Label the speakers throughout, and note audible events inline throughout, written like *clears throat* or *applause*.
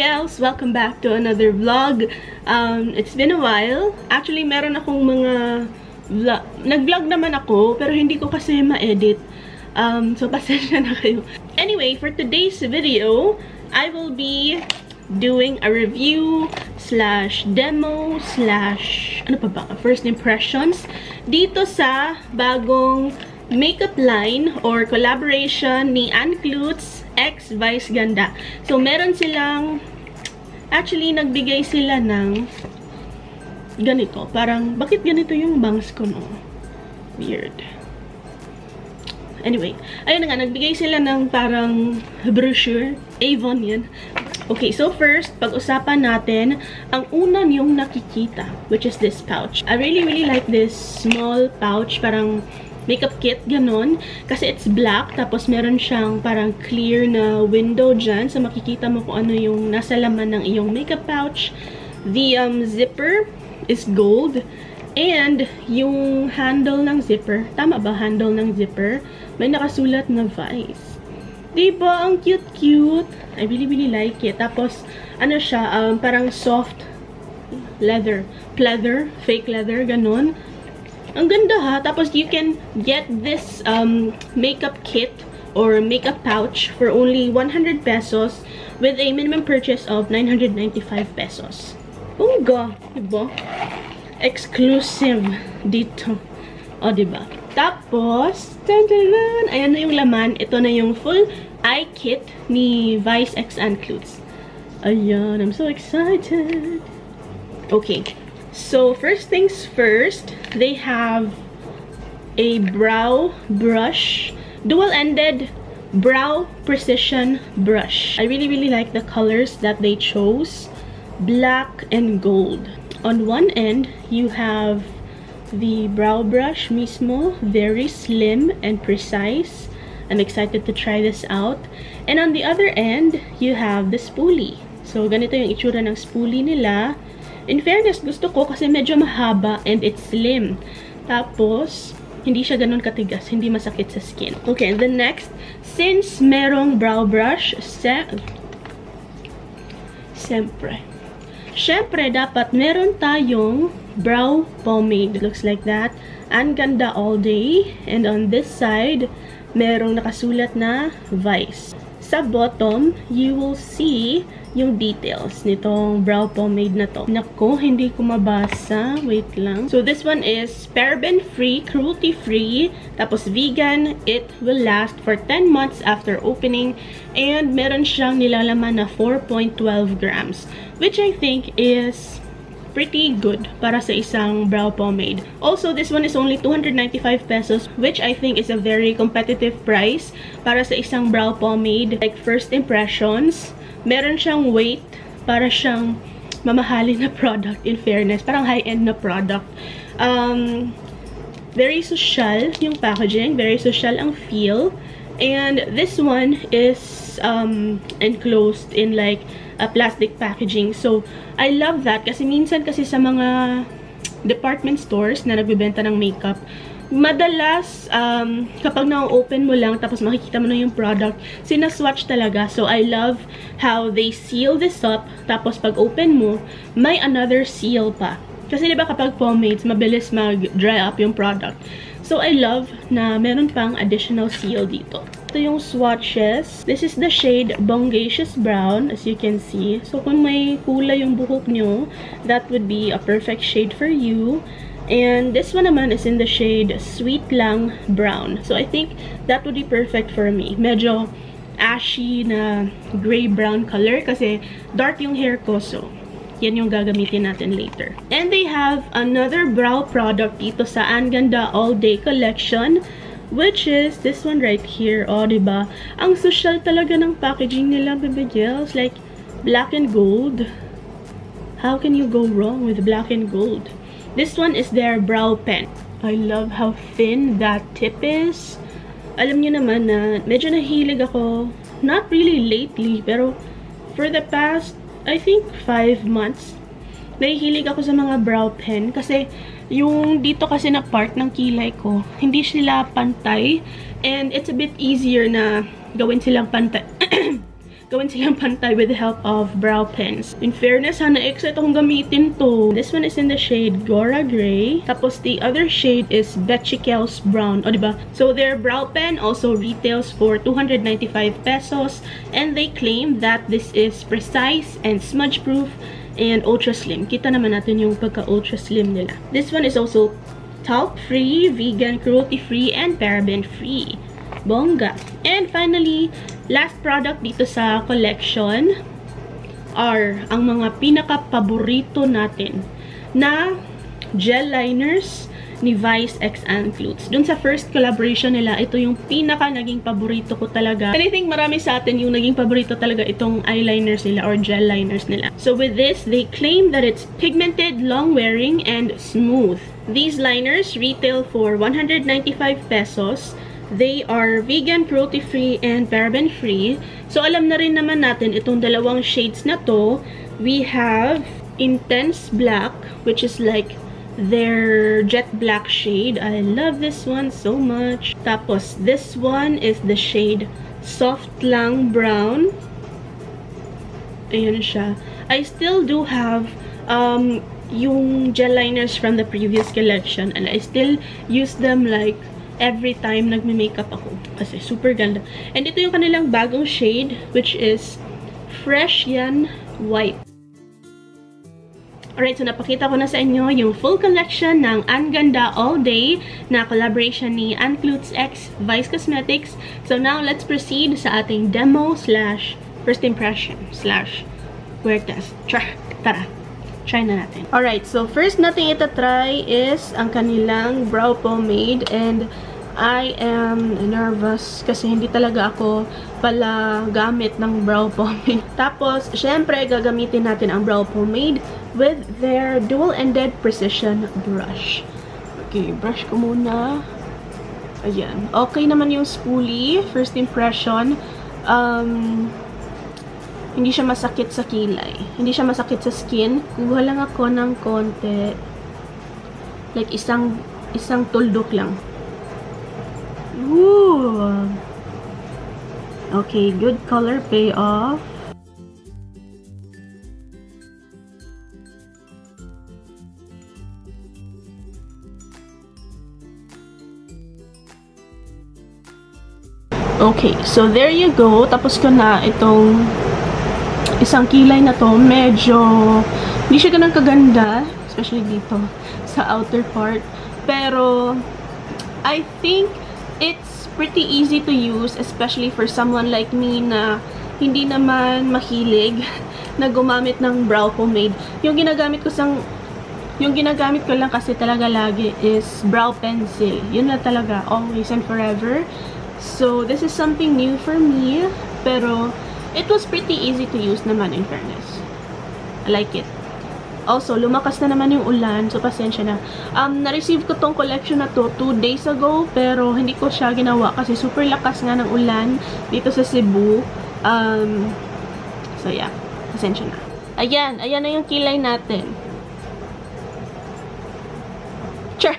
Speaker 1: Gals! Welcome back to another vlog. Um, it's been a while. Actually, meron akong mga vlog. Nag-vlog naman ako, pero hindi ko kasi ma-edit. Um, so, *laughs* pasensya na kayo. Anyway, for today's video, I will be doing a review slash demo slash ano pa ba? First impressions dito sa bagong makeup line or collaboration ni Ann Klutz X Vice Ganda. So, meron silang actually, nagbigay sila ng ganito. Parang, bakit ganito yung bangs ko, no? Weird. Anyway, ayun na nga, nagbigay sila ng parang brochure. Avon yan. Okay, so first, pag-usapan natin ang una yung nakikita, which is this pouch. I really, really like this small pouch. Parang makeup kit, ganon. Kasi it's black, tapos meron siyang parang clear na window dyan. So, makikita mo kung ano yung nasa laman ng iyong makeup pouch. The um, zipper is gold. And, yung handle ng zipper, tama ba handle ng zipper? May nakasulat na Vice. Diba? Ang cute-cute. I really, really like it. Tapos, ano siya, um, parang soft leather. Pleather, fake leather, ganon. Ang ganda ha. Tapos you can get this um, makeup kit or makeup pouch for only 100 pesos with a minimum purchase of 995 pesos. Bongga! Diba? Exclusive dito. O, diba? Tapos, tandaran! Ayan na yung laman. Ito na yung full eye kit ni Vice X Anclutes. Ayan, I'm so excited! Okay. So, first things first, they have a brow brush, dual-ended brow precision brush. I really, really like the colors that they chose, black and gold. On one end, you have the brow brush mismo, very slim and precise. I'm excited to try this out. And on the other end, you have the spoolie. So, ganito yung itsura ng spoolie nila. In fairness, gusto ko kasi medyo mahaba and it's slim. Tapos, hindi siya ganun katigas, hindi masakit sa skin. Okay, and then next, since merong brow brush, se siyempre, syempre, dapat meron tayong brow pomade. Looks like that. Ang ganda all day. And on this side, merong nakasulat na Vice. Sa bottom, you will see yung details nitong brow pomade na to. Nako, hindi ko mabasa. Wait lang. So, this one is paraben-free, cruelty-free, tapos vegan. It will last for 10 months after opening. And meron siyang nilalaman na 4.12 grams, which I think is pretty good para sa isang brow pomade. Also, this one is only 295 pesos, which I think is a very competitive price para sa isang brow pomade. Like, first impressions, meron siyang weight para siyang mamahalin na product in fairness. Parang high-end na product. Um, very social yung packaging. Very social ang feel. And this one is um, enclosed in like a plastic packaging. So, I love that kasi minsan kasi sa mga department stores na nagbibenta ng makeup, madalas, um, kapag na-open mo lang, tapos makikita mo na yung product, sinaswatch talaga. So, I love how they seal this up, tapos pag open mo, may another seal pa. Kasi diba kapag pomades, mabilis mag-dry up yung product. So, I love na meron pang additional seal dito. Ito yung swatches. This is the shade Bongacious Brown, as you can see. So, kung may kulay yung buhok nyo, that would be a perfect shade for you. And this one naman is in the shade Sweet Lang Brown. So, I think that would be perfect for me. Medyo ashy na gray-brown color kasi dark yung hair ko. So, yan yung gagamitin natin later. And they have another brow product dito sa Anganda All Day Collection. Which is this one right here. O, oh, diba? Ang social talaga ng packaging nila, baby gels. Like, black and gold. How can you go wrong with black and gold? This one is their brow pen. I love how thin that tip is. Alam niyo naman na medyo nahilig ako, not really lately, pero for the past, I think, 5 months, nahihilig ako sa mga brow pen kasi yung dito kasi na part ng kilay ko, hindi sila pantay and it's a bit easier na gawin silang pantay. *clears throat* gawin silang pantay with the help of brow pens. In fairness, ha, na-excite akong gamitin to. This one is in the shade Gora Gray. Tapos the other shade is Betchy Kells Brown. O, diba? So their brow pen also retails for 295 pesos. And they claim that this is precise and smudge-proof and ultra slim. Kita naman natin yung pagka-ultra slim nila. This one is also talc-free, vegan, cruelty-free, and paraben-free. Bongga. And finally, last product dito sa collection are ang mga pinaka-paborito natin na gel liners ni Vice X Anclutes. Dun sa first collaboration nila, ito yung pinaka naging paborito ko talaga. And I think marami sa atin yung naging paborito talaga itong eyeliners nila or gel liners nila. So with this, they claim that it's pigmented, long-wearing, and smooth. These liners retail for 195 pesos They are vegan, cruelty-free, and paraben-free. So, alam na rin naman natin itong dalawang shades na to. We have Intense Black, which is like their jet black shade. I love this one so much. Tapos, this one is the shade Soft Lang Brown. Ayan siya. I still do have um, yung gel liners from the previous collection and I still use them like every time nagme-makeup ako. Kasi super ganda. And ito yung kanilang bagong shade, which is Fresh Yan White. Alright, so napakita ko na sa inyo yung full collection ng Anganda All Day na collaboration ni Anclutes X Vice Cosmetics. So now, let's proceed sa ating demo slash first impression slash wear test. Tara! Tara! Try na natin. Alright, so first natin itatry is ang kanilang brow pomade and I am nervous kasi hindi talaga ako pala gamit ng brow *laughs* pomade. Tapos, syempre, gagamitin natin ang brow pomade with their dual-ended precision brush. Okay, brush ko muna. Ayan. Okay naman yung spoolie. First impression. Um, hindi siya masakit sa kilay. Hindi siya masakit sa skin. Kuha lang ako ng konti. Like, isang, isang tuldok lang. Ooh. Okay, good color payoff. Okay, so there you go. Tapos ko na itong isang kilay na to. Medyo, hindi siya ganun kaganda. Especially dito, sa outer part. Pero, I think, it's pretty easy to use, especially for someone like me na hindi naman mahilig *laughs* na gumamit ng brow pomade. Yung ginagamit ko sang yung ginagamit ko lang kasi talaga lagi is brow pencil. Yun na talaga, always and forever. So, this is something new for me, pero it was pretty easy to use naman in fairness. I like it. Also, lumakas na naman yung ulan, so pasensya na. Um, na-receive ko tong collection na to 2 days ago, pero hindi ko siya ginawa kasi super lakas nga ng ulan dito sa Cebu. Um, so yeah, pasensya na. Ayan, ayan na yung kilay natin. Sure.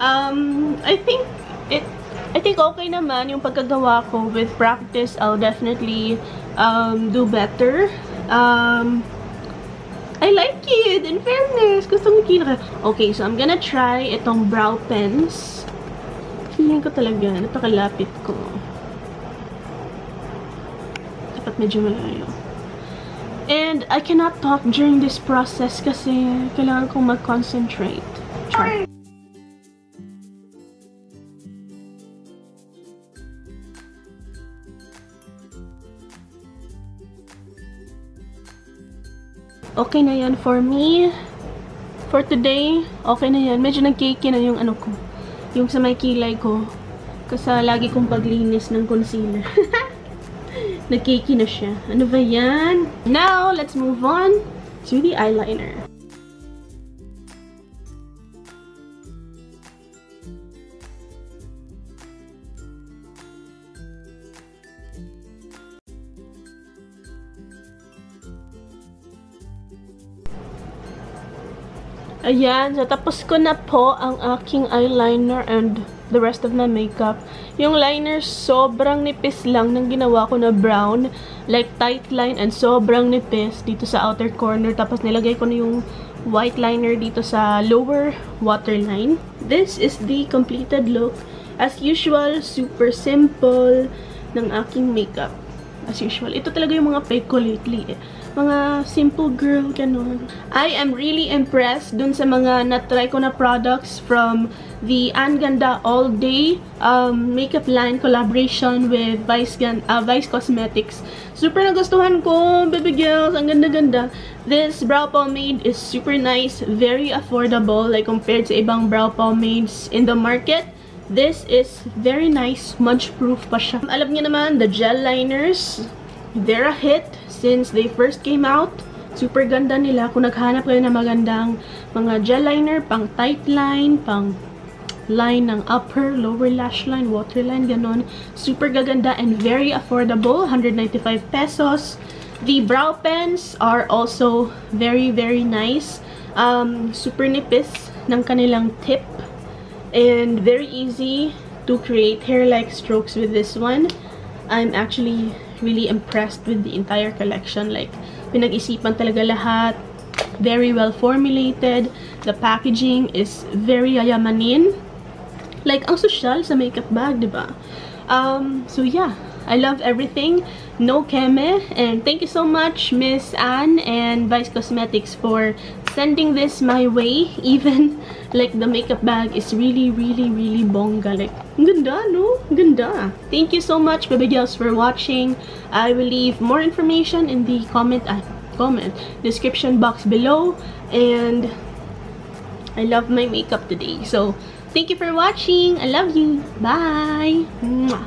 Speaker 1: Um, I think it I think okay naman yung pagkagawa ko with practice. I'll definitely um, do better. Um, I like it, in fairness. Gusto mo kila Okay, so I'm gonna try itong brow pens. Feeling ko talaga, napakalapit ko. Dapat medyo malayo. And I cannot talk during this process kasi kailangan kong mag-concentrate. Try. Okay na yan for me. For today, okay na yan. Medyo nagkiki na yung ano ko. Yung sa may kilay ko. Kasi lagi kong paglinis ng concealer. *laughs* nagkiki na siya. Ano ba yan? Now, let's move on to the eyeliner. Ayan, tapos ko na po ang aking eyeliner and the rest of my makeup. Yung liner, sobrang nipis lang ng ginawa ko na brown. Like, tight line and sobrang nipis dito sa outer corner. Tapos, nilagay ko na yung white liner dito sa lower waterline. This is the completed look. As usual, super simple ng aking makeup. As usual. Ito talaga yung mga peg ko lately eh mga simple girl, ganun. I am really impressed dun sa mga na-try ko na products from the Anganda All Day um, makeup line collaboration with Vice, Gan uh, Vice Cosmetics. Super nagustuhan ko, baby girls. Ang ganda-ganda. This brow pomade is super nice, very affordable like compared sa ibang brow pomades in the market. This is very nice, smudge-proof pa siya. Alam niyo naman, the gel liners, they're a hit since they first came out. Super ganda nila. Kung naghanap kayo ng magandang mga gel liner, pang tight line, pang line ng upper, lower lash line, waterline, ganon. Super gaganda and very affordable. 195 pesos. The brow pens are also very, very nice. Um, super nipis ng kanilang tip. And very easy to create hair-like strokes with this one. I'm actually really impressed with the entire collection. Like, pinag-isipan talaga lahat. Very well formulated. The packaging is very yayamanin. Like, ang social sa makeup bag, di ba? Um, so yeah, I love everything. No keme. And thank you so much, Miss Anne and Vice Cosmetics for sending this my way. *laughs* Even like the makeup bag is really, really, really bonga. Like, ganda, no? Ganda. Thank you so much, baby girls, for watching. I will leave more information in the comment, uh, comment description box below. And I love my makeup today. So, thank you for watching. I love you. Bye. Mwah.